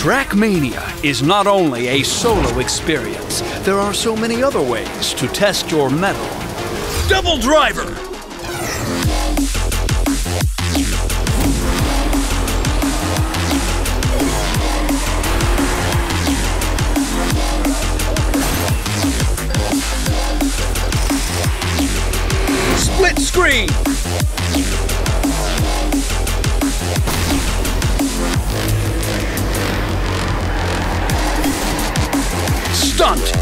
Trackmania is not only a solo experience, there are so many other ways to test your mettle. Double Driver! Split Screen! Stunt!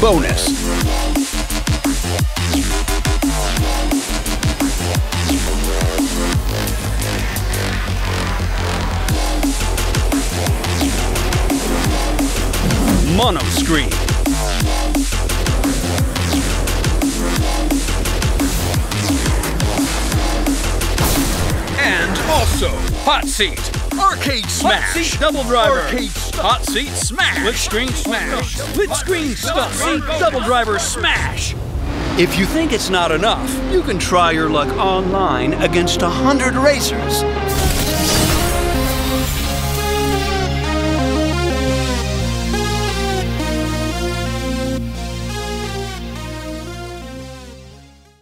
Bonus. Mono screen. Also hot seat. Arcade smash. Hot seat double driver. Arcade hot seat smash. Split screen smash. Split screen stunt seat double driver smash. If you think it's not enough, you can try your luck online against a hundred racers.